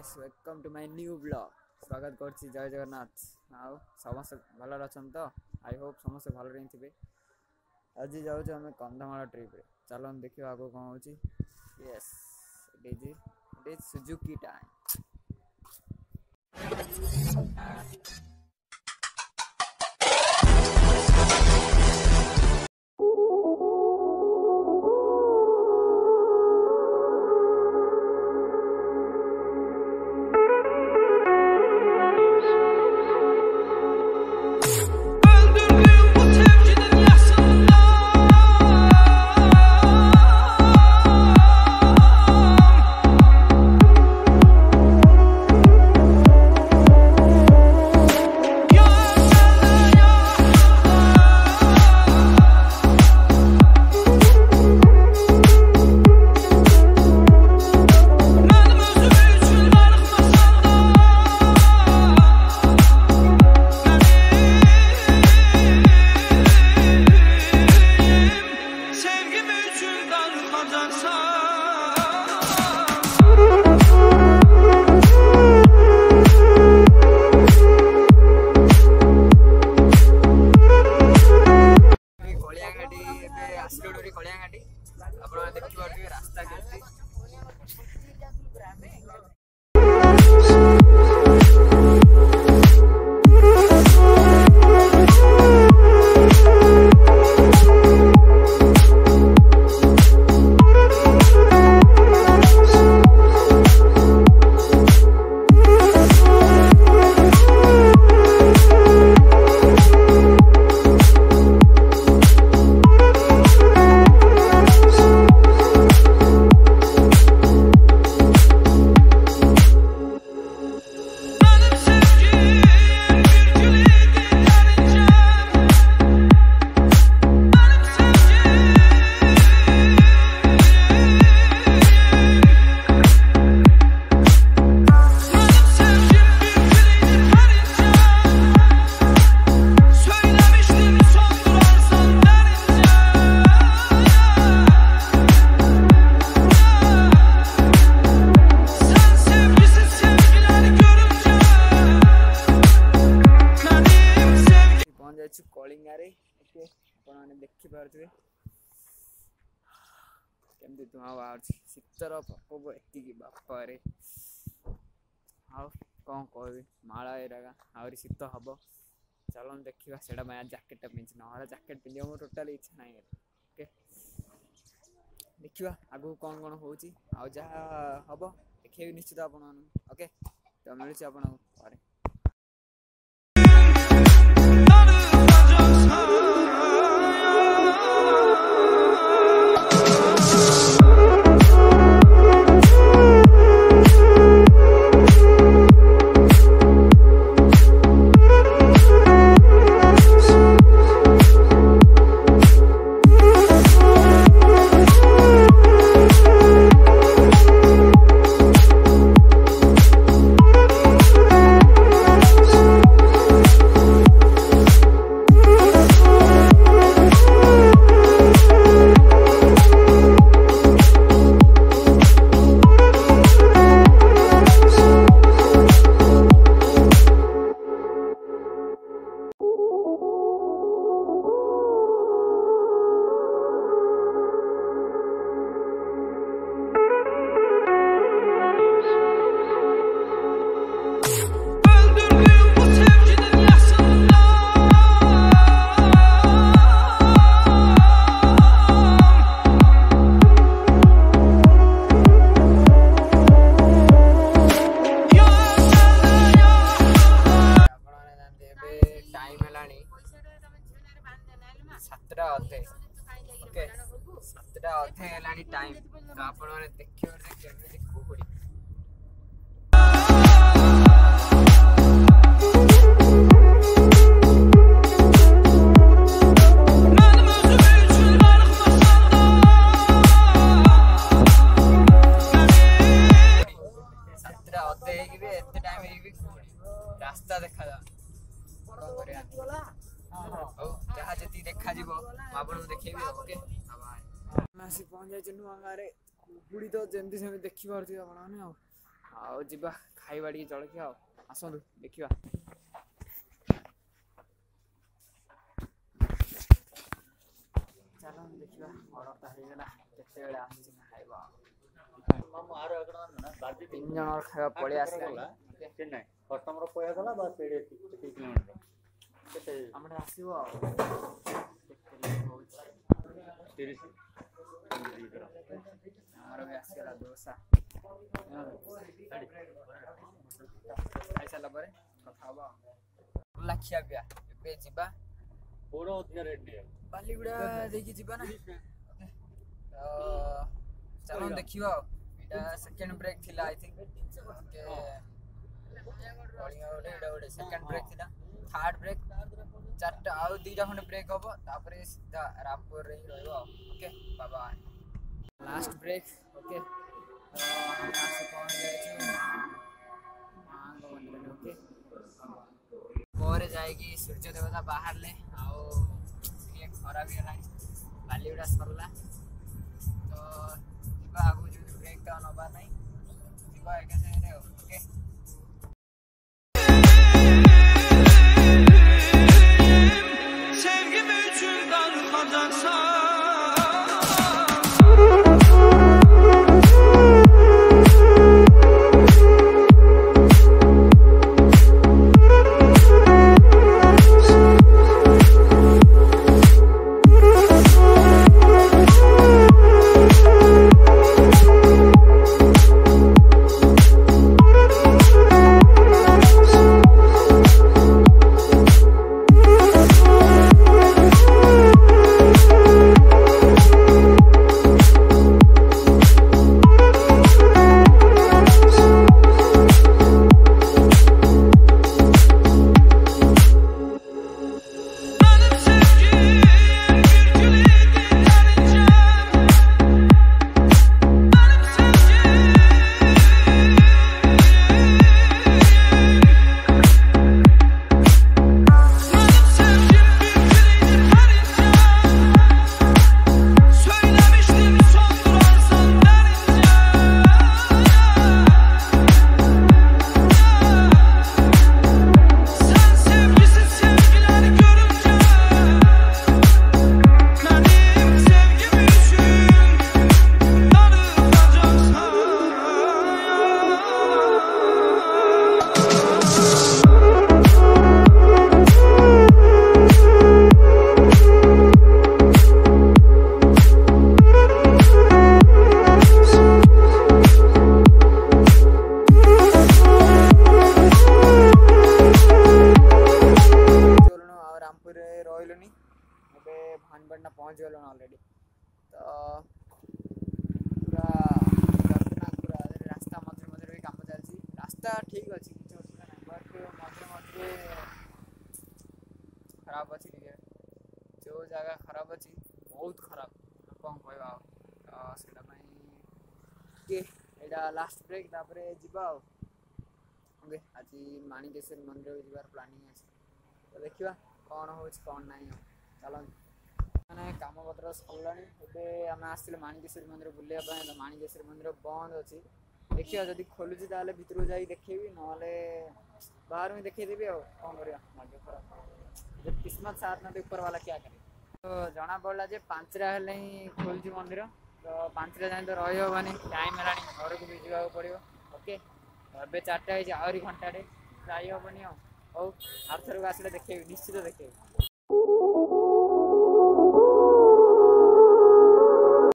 guys welcome to my new blog স্বাগত করছি জয় জগন্নাথ ଆଉ ସମସ୍ତେ ଭଲରେ ଅଛନ୍ତି ତ ଆଇ ହୋପ୍ ସମସ୍ତେ ଭଲରେ ହିଁ ଥିବେ ଆଜି ଯାଉଛୁ ଆମେ କନ୍ଧମାଳ ଟ୍ରିପ୍ରେ ଚାଲନ୍ତୁ ଦେଖିବା ଆଗକୁ କ'ଣ ହେଉଛି yes it is it is Suzuki time सकता कैसे जाऊँ कलिंग आपने पारे कमी धूआ बाहर शीतर प्रकोप एति की बापरे आँ कह मालागा आीत हम चलो देखा से जैकेट पिंज ना जैकेट पिंधे मोर टोटा इच्छा ना ओके देखा आगे कौन कौन हो जा देखे निश्चित आपके तो मिलूँ आपको ସାତଟା ଅଧେ ଓକେ ସାତଟା ଅଧେ ହେଲାଣି ଟାଇମ୍ ତ ଆପଣମାନେ ଦେଖିବେ କେମିତି ମିଳିଯିବ ଆପଣଙ୍କୁ ଦେଖେଇବି ଓକେ ଆମେ ଆସି ପହଞ୍ଚାଇଛୁ ନୂଆଗାଁରେ କୁକୁଡ଼ି ତ ଯେମିତି ସେମିତି ଦେଖିପାରୁଥିବେ ଆପଣମାନେ ଆଉ ଆଉ ଯିବା ଖାଇବା ଟିକେ ଜଳଖିଆ ଆଉ ଆସନ୍ତୁ ଦେଖିବା ଚାଲନ୍ତୁ ଦେଖିବା ଅର୍ଡ଼ରଟା ହେଇଗଲା କେତେବେଳେ ଆସିଛି ଖାଇବା ତିନି ଜଣଙ୍କର ଖାଇବା ପଳେଇ ଆସିଲା କଷ୍ଟମର ପଳେଇ ଆସିଲା ବାସ୍ ସେଇଠି ଆମର ଆସିବ ଆଉ ଆଇସାରିଲା ପରେ କଥା ହବା ବୁଲା ଖିଆ ପିଆ ଏବେ ଯିବା ବଡ଼ ଅଧିକା ରେଟ୍ ଟିକେ ବାଲିଗୁଡ଼ା ଦେଇକି ଯିବା ନା ଚାଲନ୍ତୁ ଦେଖିବା ଆଉ ଏଇଟା ସେକେଣ୍ଡ ବ୍ରେକ୍ ଥିଲା ଆଇ ଥିଙ୍କ ଗୋଟେ ସେକେଣ୍ଡ ବ୍ରେକ୍ ଥିଲା ଥାର୍ଡ ବ୍ରେକ୍ ଚାରିଟା ଆଉ ଦୁଇଟା ଖଣ୍ଡେ ବ୍ରେକ୍ ହେବ ତାପରେ ସିଧା ରାମପୁରରେ ହିଁ ରହିବ ଓକେ ବାବା ଲାଷ୍ଟ ବ୍ରେକ୍ ଓକେ ତ ଆମେ ଆସି ପହଞ୍ଚିଯାଇଛୁ ମାଆଙ୍କ ମନ୍ଦିରରେ ଓକେ ପରେ ଯାଇକି ସୂର୍ଯ୍ୟ ଦେବତା ବାହାରିଲେ ଆଉ ଟିକେ ଖରା ବି ହେଲାଣି ବାଲିଗୁଡ଼ା ସରିଲା ତ ଯିବା ଆଗକୁ ଯଦି ବ୍ରେକ୍ ତ ନେବା ନାହିଁ ଯିବା ଏକା ସାଙ୍ଗରେ ଆଉ पहुंच गए ऑलरेडी तो पूरा पूरा रास्ता मधुरे मधुरे भी काम चलती रास्ता ठीक अच्छी किसी असुविधा ना बट मधुरे मधुरे खराब अच्छी जो जगह खराब अच्छी बहुत खराब कौन कहवा तो से लास्ट ब्रेक तापर जाओ ओके आज माणिकेश्वर मंदिर जबार प्लानिंग अच्छे तो देखा कौन हो कौन ना चलते ମାନେ କାମପତ୍ର ସରିଲାଣି ଏବେ ଆମେ ଆସିଥିଲୁ ମାଣିକେଶ୍ୱରୀ ମନ୍ଦିର ବୁଲିବା ପାଇଁ ତ ମାଣିକେଶ୍ୱରୀ ମନ୍ଦିର ବନ୍ଦ ଅଛି ଦେଖିବା ଯଦି ଖୋଲୁଛି ତାହେଲେ ଭିତରକୁ ଯାଇ ଦେଖେଇବି ନହେଲେ ବାହାରୁ ହିଁ ଦେଖେଇଦେବି ଆଉ କ'ଣ କରିବା ଭାଗ୍ୟ ଖରାପ ଯଦି କିସ୍ମତ ସାଥ ନଦୀ ଉପରବାଲା କିଆ କରେ ତ ଜଣାପଡ଼ିଲା ଯେ ପାଞ୍ଚଟା ହେଲେ ହିଁ ଖୋଲୁଛି ମନ୍ଦିର ତ ପାଞ୍ଚଟା ଯାଏଁ ତ ରହିହେବନି ଟାଇମ୍ ହେଲାଣି ଘରକୁ ବି ଯିବାକୁ ପଡ଼ିବ ଓକେ ଏବେ ଚାରିଟା ହେଇଛି ଆହୁରି ଘଣ୍ଟାଟେ ଯାଇ ହେବନି ଆଉ ହଉ ଆର ଥରକୁ ଆସିଲେ ଦେଖେଇବି ନିଶ୍ଚିତ ଦେଖେଇବି